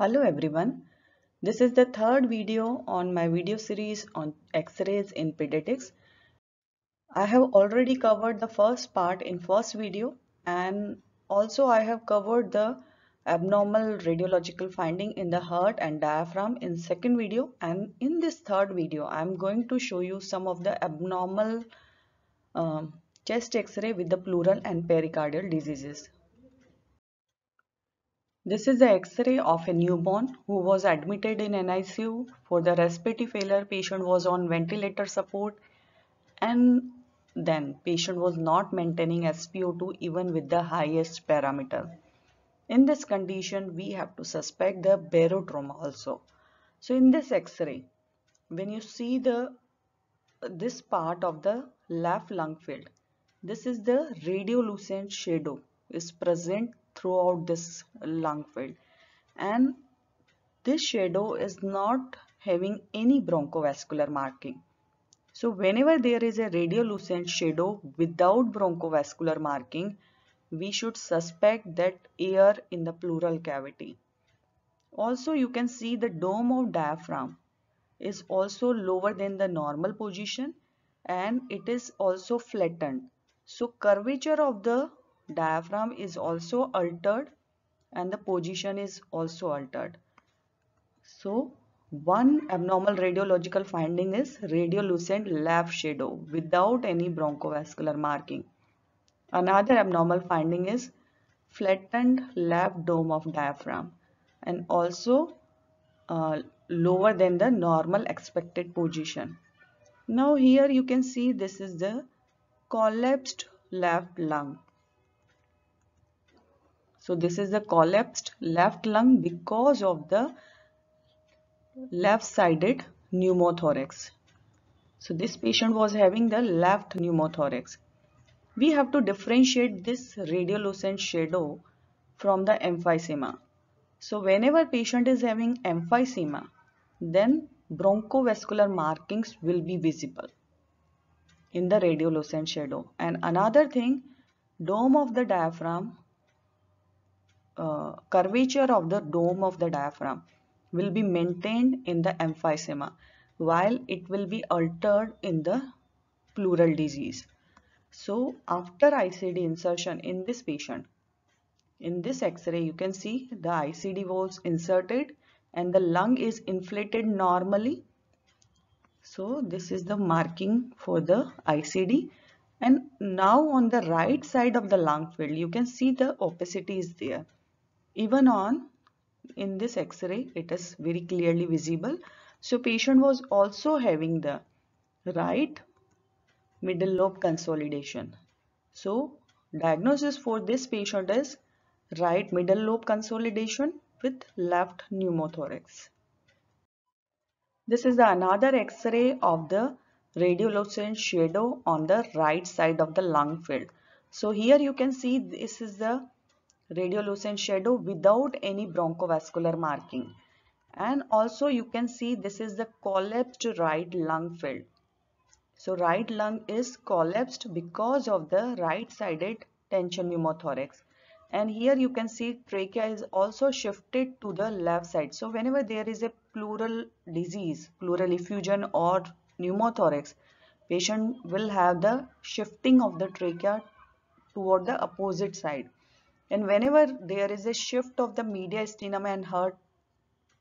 Hello everyone. This is the third video on my video series on X-rays in pediatrics. I have already covered the first part in first video and also I have covered the abnormal radiological finding in the heart and diaphragm in second video and in this third video I am going to show you some of the abnormal um, chest x-ray with the pleural and pericardial diseases. This is the X-ray of a newborn who was admitted in NICU for the respiratory failure. Patient was on ventilator support and then patient was not maintaining SpO2 even with the highest parameter. In this condition, we have to suspect the barotrauma also. So in this X-ray, when you see the this part of the left lung field, this is the radiolucent shadow is present throughout this lung field and this shadow is not having any bronchovascular marking. So whenever there is a radiolucent shadow without bronchovascular marking, we should suspect that air in the pleural cavity. Also you can see the dome of diaphragm is also lower than the normal position and it is also flattened. So curvature of the diaphragm is also altered and the position is also altered. So one abnormal radiological finding is radiolucent left shadow without any bronchovascular marking. Another abnormal finding is flattened left dome of diaphragm and also uh, lower than the normal expected position. Now here you can see this is the collapsed left lung so this is the collapsed left lung because of the left-sided pneumothorax. So this patient was having the left pneumothorax. We have to differentiate this radiolucent shadow from the emphysema. So whenever patient is having emphysema, then bronchovascular markings will be visible in the radiolucent shadow. And another thing, dome of the diaphragm uh, curvature of the dome of the diaphragm will be maintained in the emphysema while it will be altered in the pleural disease. So after ICD insertion in this patient, in this x-ray you can see the ICD was inserted and the lung is inflated normally. So this is the marking for the ICD and now on the right side of the lung field you can see the opacity is there even on in this x-ray it is very clearly visible. So patient was also having the right middle lobe consolidation. So diagnosis for this patient is right middle lobe consolidation with left pneumothorax. This is the another x-ray of the radiolucent shadow on the right side of the lung field. So here you can see this is the radiolucent shadow without any bronchovascular marking. And also you can see this is the collapsed right lung field. So right lung is collapsed because of the right sided tension pneumothorax. And here you can see trachea is also shifted to the left side. So whenever there is a pleural disease pleural effusion or pneumothorax patient will have the shifting of the trachea toward the opposite side and whenever there is a shift of the mediastinum and heart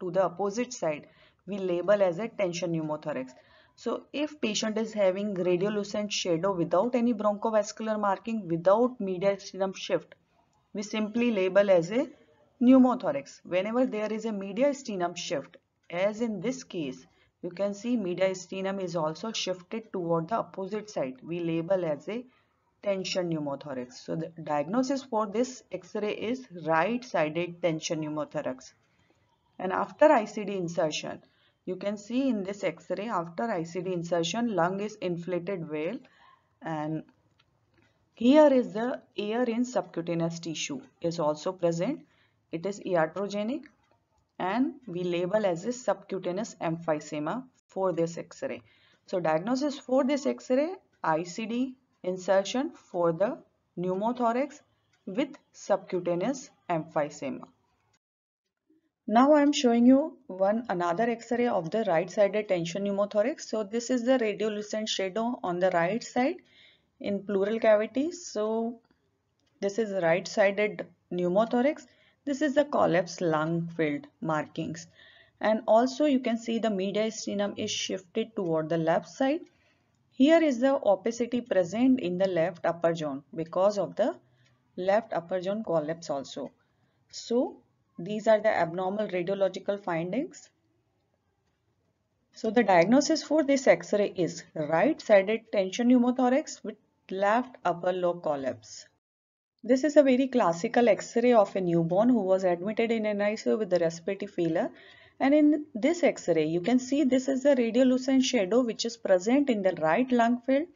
to the opposite side, we label as a tension pneumothorax. So if patient is having radiolucent shadow without any bronchovascular marking, without mediastinum shift, we simply label as a pneumothorax. Whenever there is a mediastinum shift, as in this case, you can see mediastinum is also shifted toward the opposite side. We label as a tension pneumothorax. So the diagnosis for this X-ray is right-sided tension pneumothorax. And after ICD insertion, you can see in this X-ray after ICD insertion, lung is inflated well and here is the air in subcutaneous tissue is also present. It is iatrogenic and we label as a subcutaneous emphysema for this X-ray. So diagnosis for this X-ray ICD insertion for the pneumothorax with subcutaneous emphysema. Now I am showing you one another x-ray of the right-sided tension pneumothorax. So this is the radiolucent shadow on the right side in pleural cavity. So this is right-sided pneumothorax. This is the collapsed lung filled markings. And also you can see the mediastinum is shifted toward the left side. Here is the opacity present in the left upper zone because of the left upper zone collapse also. So these are the abnormal radiological findings. So the diagnosis for this X-ray is right-sided tension pneumothorax with left upper lobe collapse. This is a very classical X-ray of a newborn who was admitted in NICU with the respiratory failure. And in this X-ray, you can see this is the radiolucent shadow which is present in the right lung field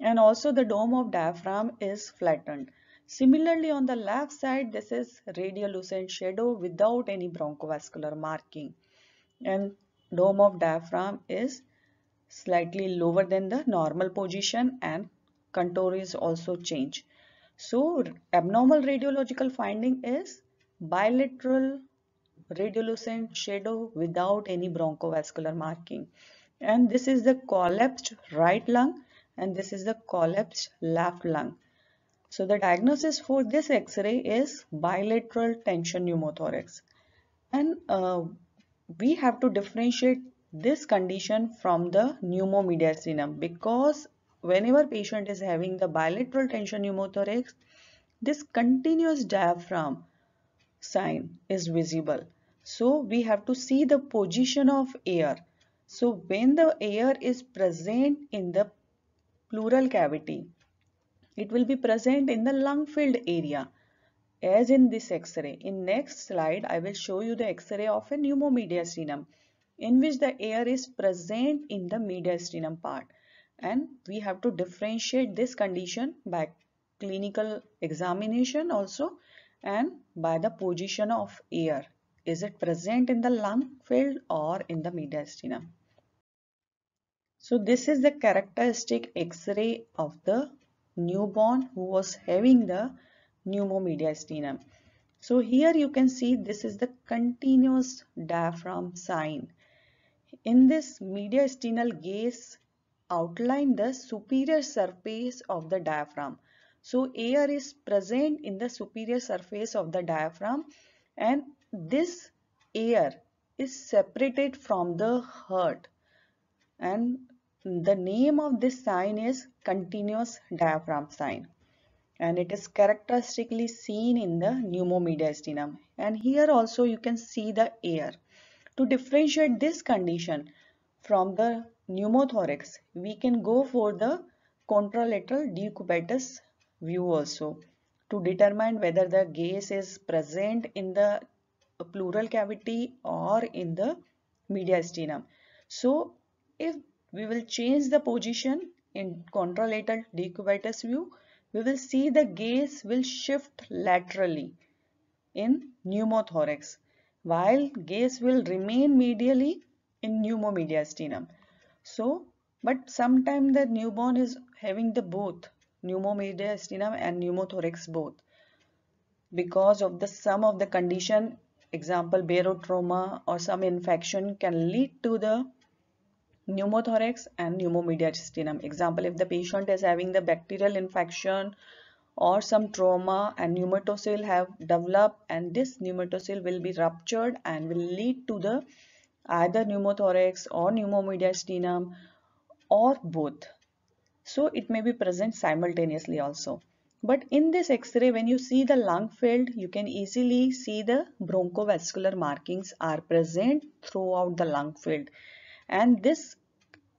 and also the dome of diaphragm is flattened. Similarly, on the left side, this is radiolucent shadow without any bronchovascular marking. And dome of diaphragm is slightly lower than the normal position and contour is also changed. So, abnormal radiological finding is bilateral radiolucent shadow without any bronchovascular marking. And this is the collapsed right lung and this is the collapsed left lung. So the diagnosis for this X-ray is bilateral tension pneumothorax. And uh, we have to differentiate this condition from the pneumomediastinum because whenever patient is having the bilateral tension pneumothorax, this continuous diaphragm sign is visible. So we have to see the position of air. So when the air is present in the pleural cavity, it will be present in the lung filled area as in this x-ray. In next slide, I will show you the x-ray of a pneumomediastinum in which the air is present in the mediastinum part and we have to differentiate this condition by clinical examination also and by the position of air. Is it present in the lung field or in the mediastinum? So this is the characteristic x-ray of the newborn who was having the pneumomediastinum. So here you can see this is the continuous diaphragm sign. In this mediastinal gaze outline the superior surface of the diaphragm. So air is present in the superior surface of the diaphragm and this air is separated from the heart and the name of this sign is continuous diaphragm sign and it is characteristically seen in the pneumomediastinum and here also you can see the air. To differentiate this condition from the pneumothorax we can go for the contralateral decubitus view also to determine whether the gas is present in the pleural cavity or in the mediastinum. So if we will change the position in contralateral decubitus view we will see the gaze will shift laterally in pneumothorax while gaze will remain medially in pneumomediastinum so but sometimes the newborn is having the both pneumomediastinum and pneumothorax both because of the sum of the condition example barotrauma or some infection can lead to the pneumothorax and pneumomediastinum. Example, if the patient is having the bacterial infection or some trauma and pneumatocyst have developed and this pneumatocyst will be ruptured and will lead to the either pneumothorax or pneumomediastinum or both. So it may be present simultaneously also. But in this X-ray, when you see the lung field, you can easily see the bronchovascular markings are present throughout the lung field and this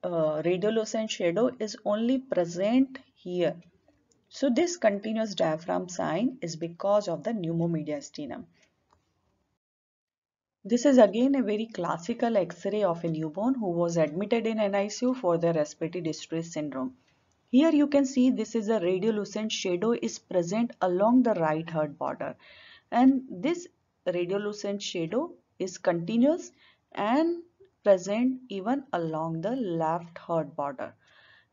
uh, radiolucent shadow is only present here. So this continuous diaphragm sign is because of the pneumomediastinum. This is again a very classical X-ray of a newborn who was admitted in NICU for the respiratory distress syndrome. Here you can see this is a radiolucent shadow is present along the right heart border and this radiolucent shadow is continuous and present even along the left heart border.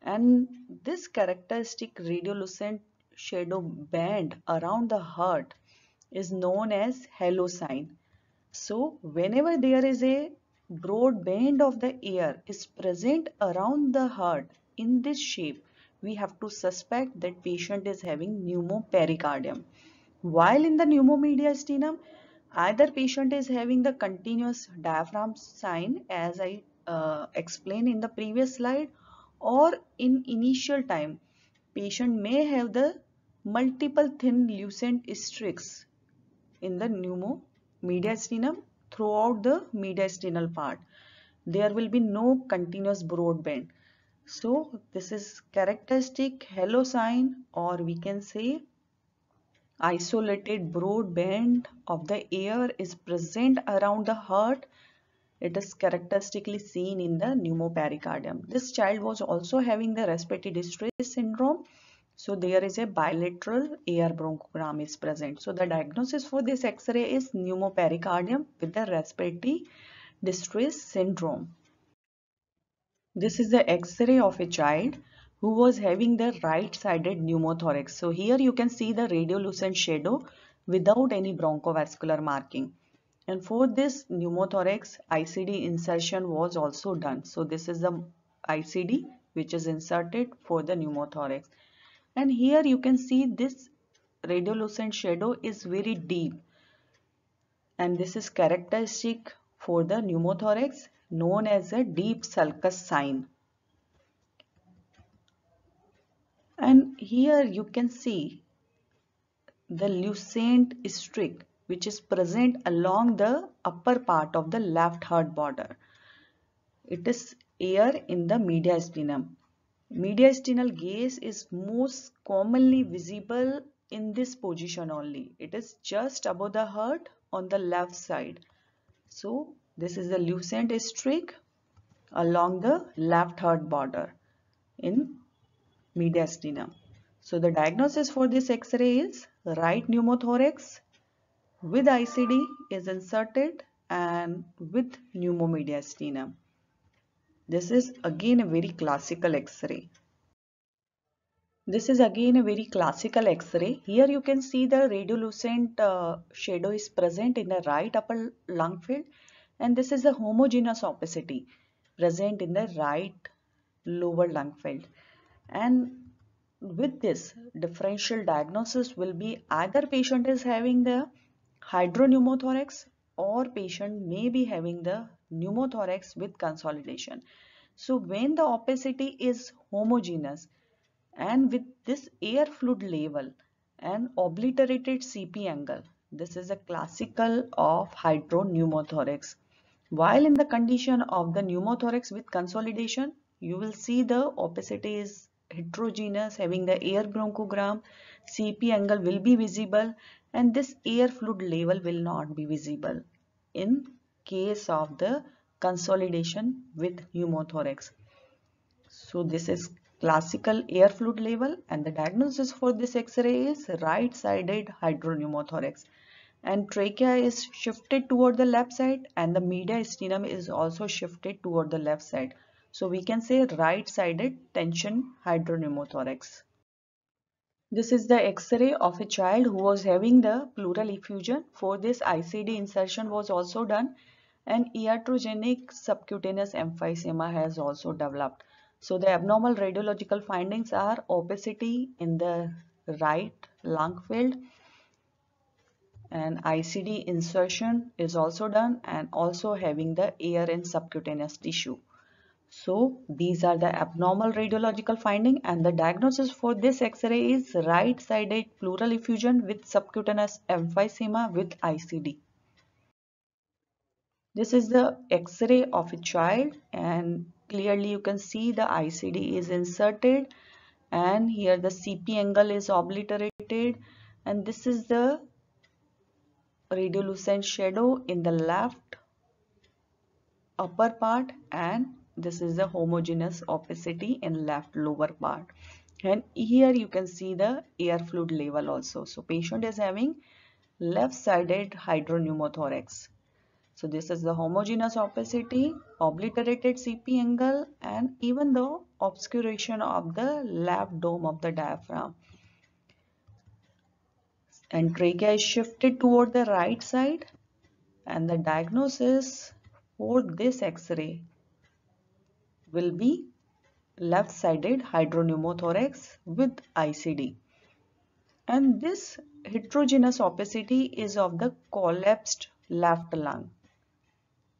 And this characteristic radiolucent shadow band around the heart is known as halo sign. So whenever there is a broad band of the air is present around the heart in this shape, we have to suspect that patient is having pneumopericardium. While in the pneumomediastinum, either patient is having the continuous diaphragm sign as I uh, explained in the previous slide or in initial time, patient may have the multiple thin lucent streaks in the pneumomediastinum throughout the mediastinal part. There will be no continuous broadband. So this is characteristic halo sign or we can say isolated broad band of the air is present around the heart. It is characteristically seen in the pneumopericardium. This child was also having the respiratory distress syndrome so there is a bilateral air bronchogram is present. So the diagnosis for this X-ray is pneumopericardium with the respiratory distress syndrome. This is the X-ray of a child who was having the right-sided pneumothorax. So here you can see the radiolucent shadow without any bronchovascular marking. And for this pneumothorax, ICD insertion was also done. So this is the ICD which is inserted for the pneumothorax and here you can see this radiolucent shadow is very deep and this is characteristic for the pneumothorax known as a deep sulcus sign and here you can see the lucent streak which is present along the upper part of the left heart border. It is air in the mediastinum Mediastinal gaze is most commonly visible in this position only. It is just above the heart on the left side. So this is the lucent streak along the left heart border in mediastinum. So the diagnosis for this X-ray is right pneumothorax with ICD is inserted and with pneumomediastinum. This is again a very classical X-ray. This is again a very classical X-ray. Here you can see the radiolucent uh, shadow is present in the right upper lung field and this is the homogeneous opacity present in the right lower lung field. And with this differential diagnosis will be either patient is having the hydropneumothorax or patient may be having the pneumothorax with consolidation. So when the opacity is homogeneous and with this air fluid level and obliterated CP angle, this is a classical of hydropneumothorax. While in the condition of the pneumothorax with consolidation, you will see the opacity is heterogeneous having the air bronchogram, CP angle will be visible and this air fluid level will not be visible in case of the consolidation with pneumothorax. So this is classical air fluid level and the diagnosis for this X-ray is right-sided hydropneumothorax and trachea is shifted toward the left side and the mediastinum is also shifted toward the left side. So we can say right-sided tension hydropneumothorax. This is the X-ray of a child who was having the pleural effusion. For this ICD insertion was also done and iatrogenic subcutaneous emphysema has also developed. So the abnormal radiological findings are opacity in the right lung field and ICD insertion is also done and also having the air in subcutaneous tissue. So these are the abnormal radiological finding and the diagnosis for this X-ray is right-sided pleural effusion with subcutaneous emphysema with ICD. This is the X-ray of a child and clearly you can see the ICD is inserted and here the CP angle is obliterated and this is the radiolucent shadow in the left upper part and this is the homogeneous opacity in left lower part. And here you can see the air fluid level also. So patient is having left sided hydropneumothorax so this is the homogeneous opacity obliterated cp angle and even the obscuration of the left dome of the diaphragm and trachea is shifted toward the right side and the diagnosis for this x-ray will be left-sided hydropneumothorax with ICD and this heterogeneous opacity is of the collapsed left lung.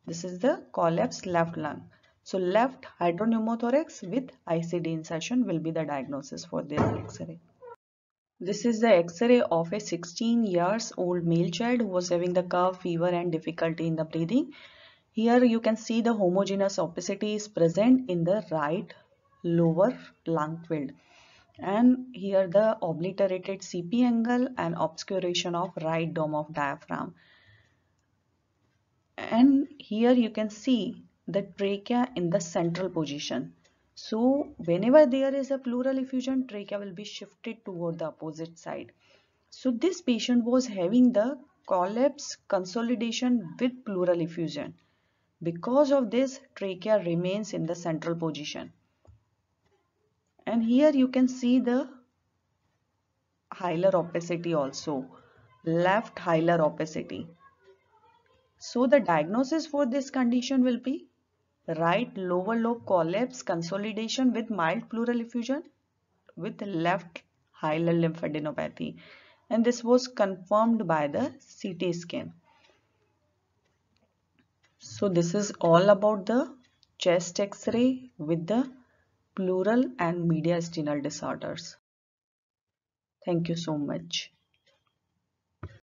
This is the collapsed left lung. So left hydropneumothorax with ICD insertion will be the diagnosis for this X-ray. This is the X-ray of a 16 years old male child who was having the cough, fever and difficulty in the breathing. Here you can see the homogeneous opacity is present in the right lower lung field and here the obliterated CP angle and obscuration of right dome of diaphragm. And here you can see the trachea in the central position. So whenever there is a pleural effusion, trachea will be shifted toward the opposite side. So this patient was having the collapse consolidation with pleural effusion. Because of this, trachea remains in the central position and here you can see the hilar opacity also left hilar opacity so the diagnosis for this condition will be right lower lobe collapse consolidation with mild pleural effusion with left hilar lymphadenopathy and this was confirmed by the CT scan. So this is all about the chest x-ray with the pleural and mediastinal disorders. Thank you so much.